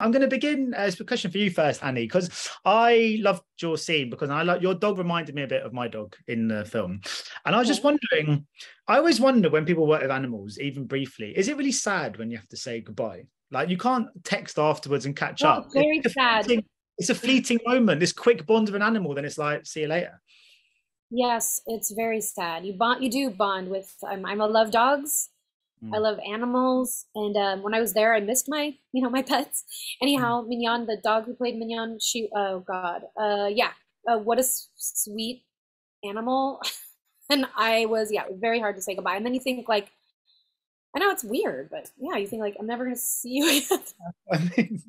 I'm going to begin as a question for you first, Annie, because I loved your scene because I like your dog reminded me a bit of my dog in the film, and I was just wondering. I always wonder when people work with animals, even briefly, is it really sad when you have to say goodbye? Like you can't text afterwards and catch Oh, up. very It's a sad. fleeting- It's a fleeting moment. This quick bond of an animal, then it's like, see you later. Yes, it's very sad. You bond, you do bond with. Um, I'm a love dogs. I Mm. love animals, and um, when I was there, I missed my, you know, my pets. Anyhow, Mignon, the dog who played Mignon, she, oh God, uh, yeah, uh, what a s- sweet animal. And I was, yeah, very hard to say goodbye. And then you think like, I know it's weird, but yeah, you think like, I'm never gonna see you again. I mean,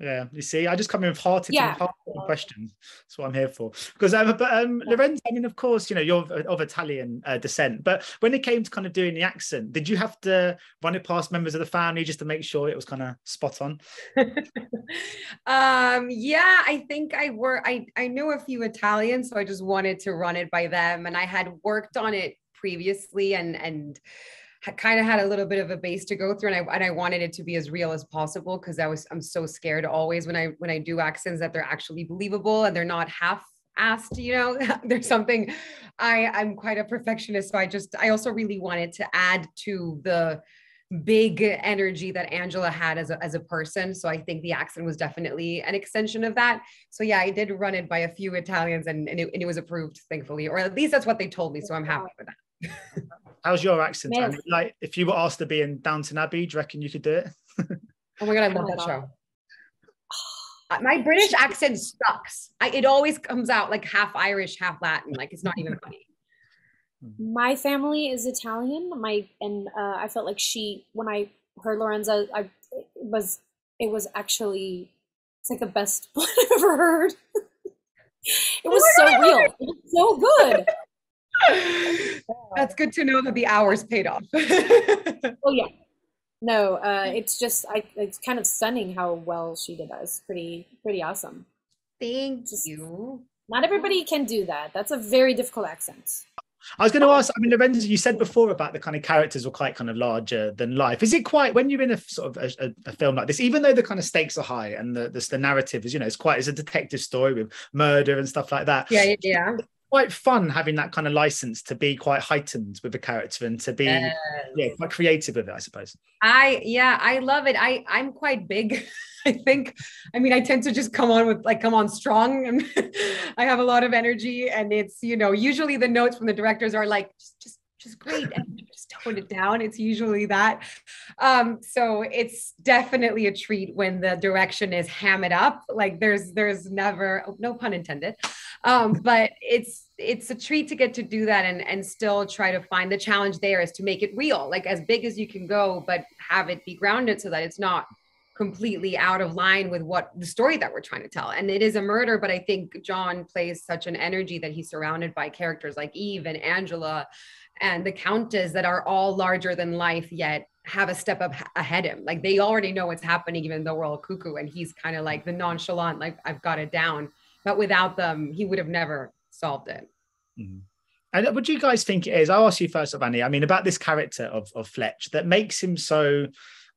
yeah, you see, I just come in with hard Yeah. hard questions. That's what I'm here for. Because, um, but um, Lorenzo, I mean, of course, you know, you're of, of Italian uh, descent, but when it came to kind of doing the accent, did you have to run it past members of the family just to make sure it was kind of spot on? um yeah i think i were i i knew a few italians so i just wanted to run it by them and i had worked on it previously and and kind of had a little bit of a base to go through and i and i wanted it to be as real as possible because i was i'm so scared always when i when i do accents that they're actually believable and they're not half asked you know there's something i i'm quite a perfectionist so i just i also really wanted to add to the big energy that Angela had as a, as a person. So I think the accent was definitely an extension of that. So yeah, I did run it by a few Italians and, and, it, and it was approved, thankfully, or at least that's what they told me. So I'm happy with that. How's your accent? Yes. Like, if you were asked to be in Downton Abbey, do you reckon you could do it? Oh my God, I Oh love that show. My British accent sucks. I, it always comes out like half Irish, half Latin. Like it's not even funny. My family is Italian. My and uh, I felt like she when I heard Lorenza, I it was it was actually it's like the best one I've ever heard. It was so real. It was so good. That's good to know that the hours paid off. Oh yeah. No, uh, it's just I it's kind of stunning how well she did that. It's pretty pretty awesome. Thank Just- you. Not everybody can do that. That's a very difficult accent. I was going to ask. I mean, Lorenzo, you said before about the kind of characters were quite kind of larger than life. Is it quite when you're in a sort of a, a, a film like this, even though the kind of stakes are high and the, the the narrative is, you know, it's quite it's a detective story with murder and stuff like that. Yeah, yeah, yeah. Quite fun having that kind of license to be quite heightened with the character and to be Yes. yeah quite creative with it, I suppose. I yeah, I love it. I I'm quite big. I think. I mean, I tend to just come on with like come on strong, and I have a lot of energy. And it's you know usually the notes from the directors are like just just just great and just tone it down. It's usually that. Um, so it's definitely a treat when the direction is ham it up. Like there's there's never oh, no pun intended. Um, but it's it's a treat to get to do that and and still try to find the challenge there is to make it real, like as big as you can go, but have it be grounded so that it's not completely out of line with what the story that we're trying to tell. And it is a murder, but I think Jon plays such an energy that he's surrounded by characters like Eve and Angela and the Countess that are all larger than life, yet have a step up ahead him. Like they already know what's happening, even though we're all cuckoo. And he's kind of like the nonchalant, like I've got it down. But without them, he would have never solved it. Mhm. And what do you guys think it is? I'll ask you first, of Annie. I mean, about this character of, of Fletch that makes him so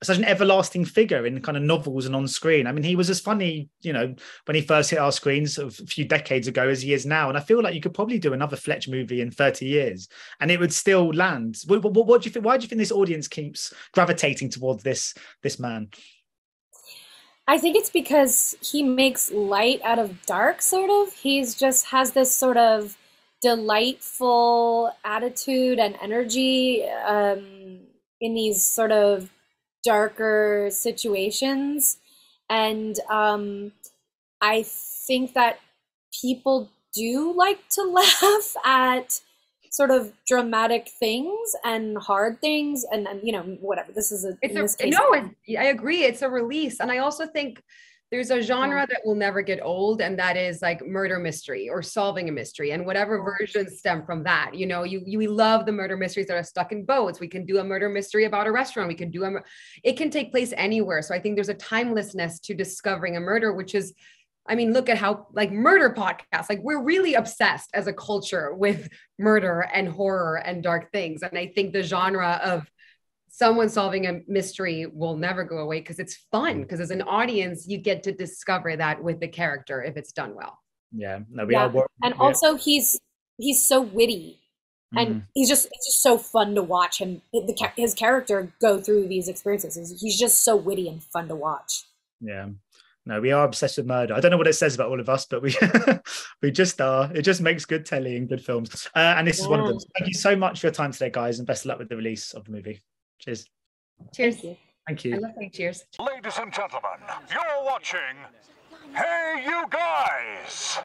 such an everlasting figure in kind of novels and on screen. I mean, he was as funny, you know, when he first hit our screens a few decades ago as he is now. And I feel like you could probably do another Fletch movie in 30 years and it would still land. What, what, what do you think? Why do you think this audience keeps gravitating towards this this man? I think it's because he makes light out of dark, sort of. He's just has this sort of delightful attitude and energy um, in these sort of darker situations. And um, I think that people do like to laugh at sort of dramatic things and hard things and, and you know whatever this is a It's in a this case no, it's, I agree. It's a release. And I also think there's a genre that will never get old, and that is like murder mystery or solving a mystery, and whatever versions stem from that. You know, you, you we love the murder mysteries that are stuck in boats. We can do a murder mystery about a restaurant. We can do a it can take place anywhere. So I think there's a timelessness to discovering a murder, which is I mean, look at how like murder podcasts, like we're really obsessed as a culture with murder and horror and dark things. And I think the genre of someone solving a mystery will never go away because it's fun. Because as an audience, you get to discover that with the character if it's done well. Yeah, no, we Yeah, are. And we are- also, he's he's so witty, and Mhm. he's just it's just so fun to watch him. The, his character go through these experiences. He's- He's just so witty and fun to watch. Yeah. No, we are obsessed with murder. I don't know what it says about all of us, but we we just are. It just makes good telly and good films. Uh, and this is one of them. Thank you so much for your time today, guys, and best of luck with the release of the movie. Cheers. Cheers. Thank you. Thank I you. love saying cheers. Ladies and gentlemen, you're watching Hey You Guys!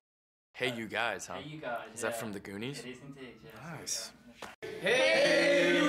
Hey, you guys, huh? Hey, you guys. Is that from the Goonies? It is indeed, yes. Nice. Hey, you